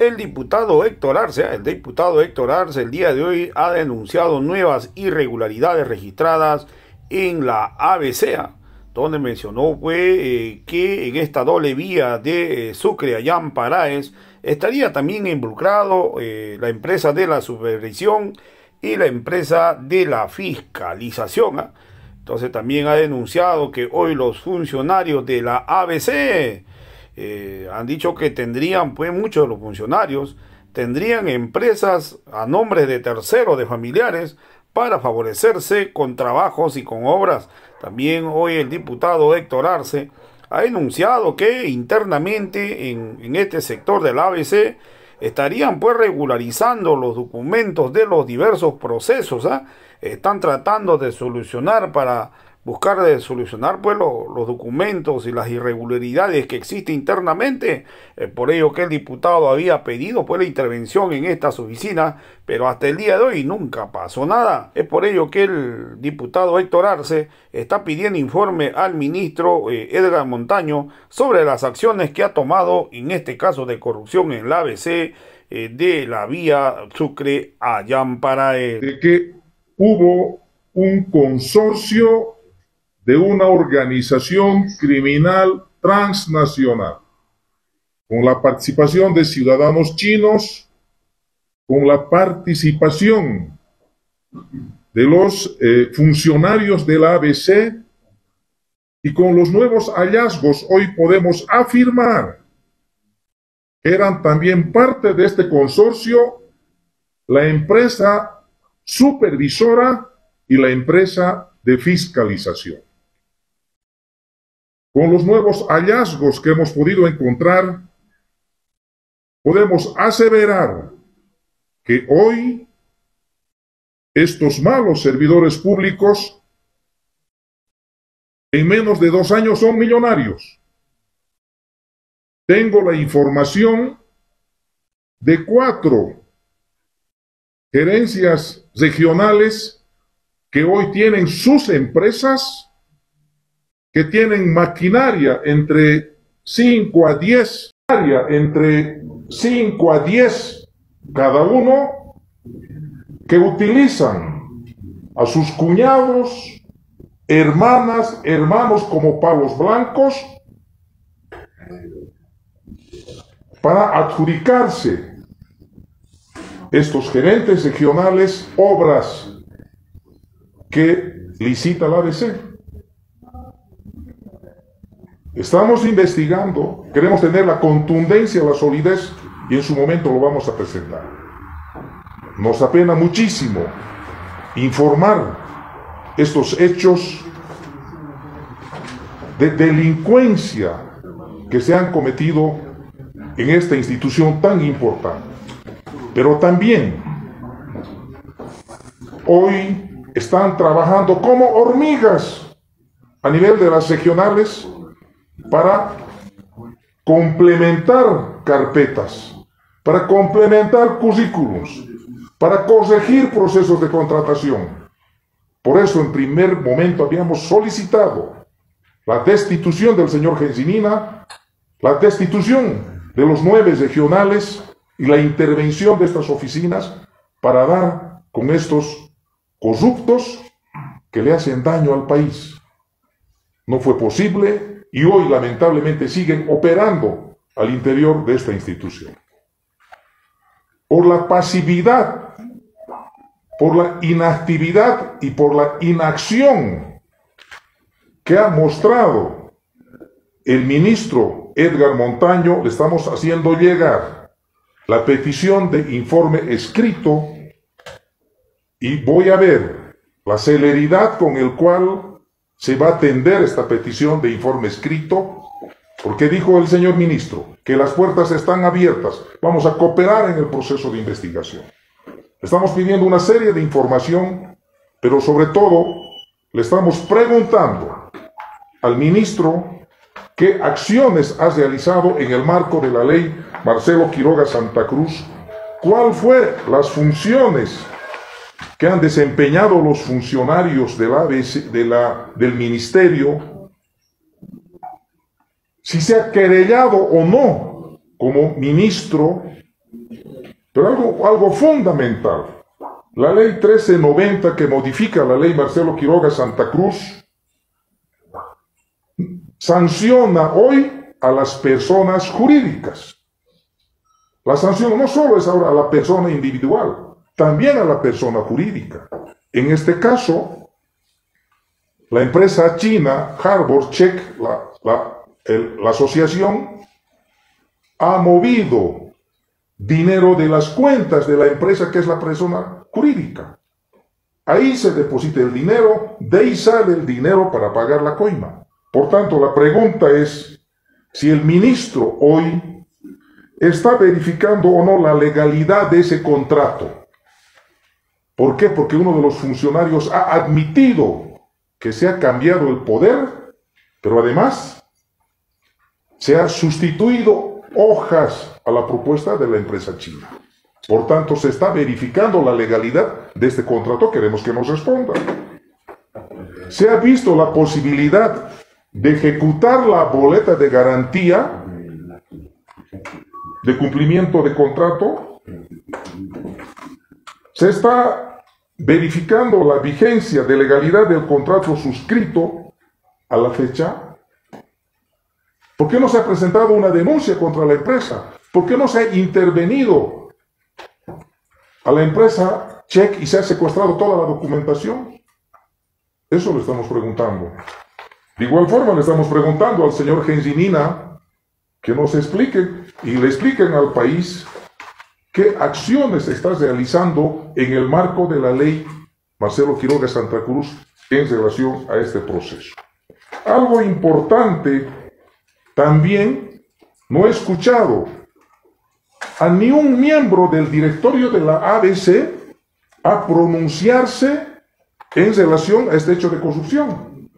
El diputado Héctor Arce, el diputado Héctor Arce el día de hoy ha denunciado nuevas irregularidades registradas en la ABCA, donde mencionó eh, que en esta doble vía de eh, Sucre a Yan Paraes estaría también involucrado eh, la empresa de la supervisión y la empresa de la fiscalización. ¿ah? Entonces también ha denunciado que hoy los funcionarios de la ABC eh, han dicho que tendrían, pues muchos de los funcionarios, tendrían empresas a nombre de terceros, de familiares, para favorecerse con trabajos y con obras. También hoy el diputado Héctor Arce ha enunciado que internamente en, este sector del ABC estarían pues regularizando los documentos de los diversos procesos. ¿ah? Están tratando de solucionar para buscar de solucionar pues los documentos y las irregularidades que existen internamente. Eh, por ello que el diputado había pedido pues la intervención en estas oficinas, pero hasta el día de hoy nunca pasó nada. Es por ello que el diputado Héctor Arce está pidiendo informe al ministro eh, Edgar Montaño sobre las acciones que ha tomado en este caso de corrupción en la ABC eh, de la vía Sucre a Yamparae. De que hubo un consorcio de una organización criminal transnacional, con la participación de ciudadanos chinos, con la participación de los eh, funcionarios de la ABC y con los nuevos hallazgos hoy podemos afirmar que eran también parte de este consorcio la empresa supervisora y la empresa de fiscalización. Con los nuevos hallazgos que hemos podido encontrar, podemos aseverar que hoy estos malos servidores públicos en menos de dos años son millonarios. Tengo la información de cuatro gerencias regionales que hoy tienen sus empresas que tienen maquinaria entre 5 a 10, entre 5 a 10 cada uno, que utilizan a sus cuñados, hermanas, hermanos como palos blancos, para adjudicarse estos gerentes regionales obras que licita la ABC. Estamos investigando, queremos tener la contundencia, la solidez y en su momento lo vamos a presentar. Nos apena muchísimo informar estos hechos de delincuencia que se han cometido en esta institución tan importante. Pero también hoy están trabajando como hormigas a nivel de las regionales para complementar carpetas, para complementar currículums, para corregir procesos de contratación. Por eso en primer momento habíamos solicitado la destitución del señor Gensinina, la destitución de los nueve regionales y la intervención de estas oficinas para dar con estos corruptos que le hacen daño al país. No fue posible y hoy lamentablemente siguen operando al interior de esta institución. Por la pasividad, por la inactividad y por la inacción que ha mostrado el ministro Edgar Montaño, le estamos haciendo llegar la petición de informe escrito y voy a ver la celeridad con el cual se va a atender esta petición de informe escrito, porque dijo el señor ministro que las puertas están abiertas, vamos a cooperar en el proceso de investigación. Estamos pidiendo una serie de información, pero sobre todo le estamos preguntando al ministro qué acciones ha realizado en el marco de la ley Marcelo Quiroga Santa Cruz, cuál fue las funciones que han desempeñado los funcionarios de la, de la, del ministerio, si se ha querellado o no como ministro Pero algo, algo fundamental, la ley 1390 que modifica la ley Marcelo Quiroga Santa Cruz, sanciona hoy a las personas jurídicas. La sanción no solo es ahora a la persona individual, también a la persona jurídica. En este caso, la empresa china Harbor Check, la, la asociación, ha movido dinero de las cuentas de la empresa que es la persona jurídica. Ahí se deposita el dinero, de ahí sale el dinero para pagar la coima. Por tanto, la pregunta es si el ministro hoy está verificando o no la legalidad de ese contrato. ¿Por qué? Porque uno de los funcionarios ha admitido que se ha cambiado el poder, pero además se ha sustituido hojas a la propuesta de la empresa china. Por tanto, se está verificando la legalidad de este contrato. Queremos que nos responda. Se ha visto la posibilidad de ejecutar la boleta de garantía de cumplimiento de contrato, se está verificando la vigencia de legalidad del contrato suscrito a la fecha. ¿Por qué no se ha presentado una denuncia contra la empresa? ¿Por qué no se ha intervenido a la empresa check y se ha secuestrado toda la documentación? Eso le estamos preguntando. De igual forma le estamos preguntando al señor Genzinina que nos explique y le expliquen al país qué acciones está realizando en el marco de la ley Marcelo Quiroga Santa Cruz en relación a este proceso. Algo importante también no he escuchado a ni un miembro del directorio de la ABC a pronunciarse en relación a este hecho de corrupción.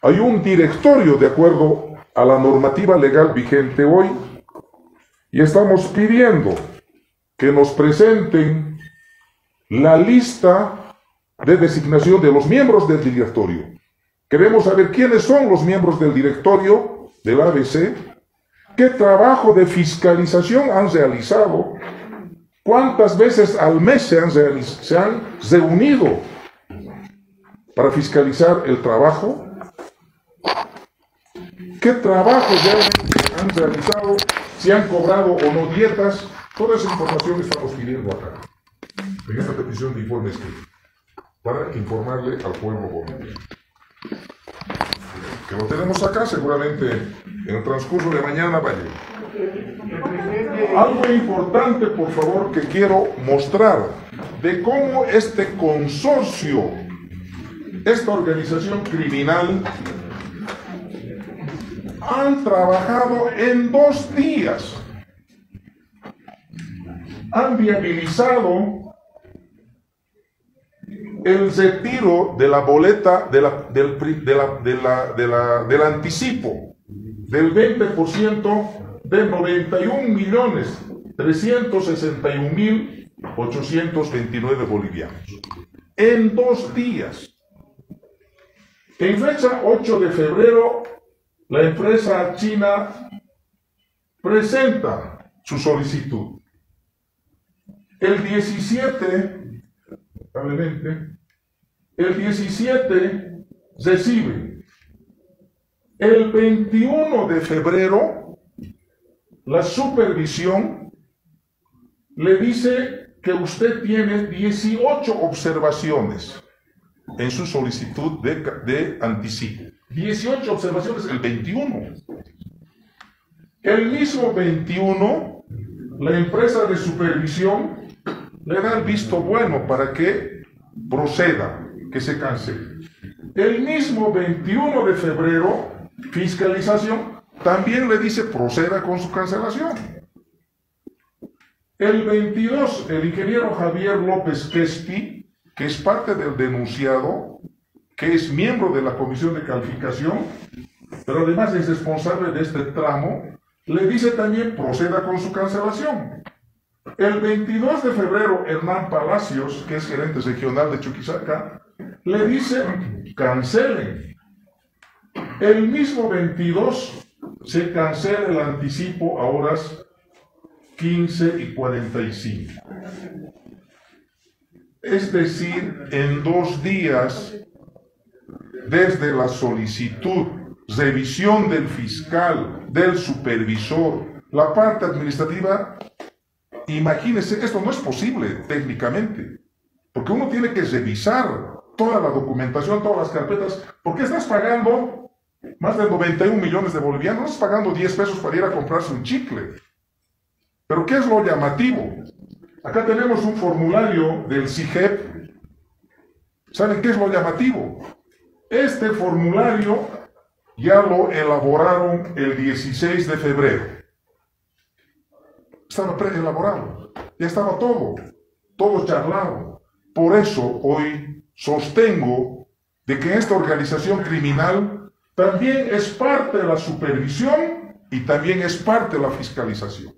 Hay un directorio de acuerdo a la normativa legal vigente hoy y estamos pidiendo que nos presenten la lista de designación de los miembros del directorio. Queremos saber quiénes son los miembros del directorio del ABC, qué trabajo de fiscalización han realizado, cuántas veces al mes se han, reunido para fiscalizar el trabajo qué trabajo ya han realizado, si han cobrado o no dietas, toda esa información estamos pidiendo acá, en esta petición de informe escrito, para informarle al pueblo boliviano. Que lo tenemos acá, seguramente en el transcurso de mañana va Algo importante, por favor, que quiero mostrar de cómo este consorcio, esta organización criminal, han trabajado en dos días. Han viabilizado el retiro de la boleta de la, del, del anticipo del 20% de 91 millones 361 mil 829 bolivianos. En dos días. En fecha 8 de febrero la empresa china presenta su solicitud. El 17, el 17 recibe. El 21 de febrero, la supervisión le dice que usted tiene 18 observaciones en su solicitud de, de anticipo. 18 observaciones el 21. El mismo 21, la empresa de supervisión le da el visto bueno para que proceda, que se cancele. El mismo 21 de febrero, fiscalización, también le dice proceda con su cancelación. El 22, el ingeniero Javier López Quespi, que es parte del denunciado, que es miembro de la comisión de calificación, pero además es responsable de este tramo, le dice también proceda con su cancelación. El 22 de febrero, Hernán Palacios, que es gerente regional de Chuquisaca, le dice cancelen. El mismo 22 se cancela el anticipo a horas 15 y 45. Es decir, en dos días, desde la solicitud, revisión del fiscal, del supervisor, la parte administrativa, imagínense, esto no es posible técnicamente, porque uno tiene que revisar toda la documentación, todas las carpetas, porque estás pagando más de 91 millones de bolivianos, estás pagando 10 pesos para ir a comprarse un chicle. Pero ¿qué es lo llamativo? Acá tenemos un formulario del CIGEP. ¿Saben qué es lo llamativo? Este formulario ya lo elaboraron el 16 de febrero. Estaba preelaborado, ya estaba todo, todo charlado. Por eso hoy sostengo de que esta organización criminal también es parte de la supervisión y también es parte de la fiscalización.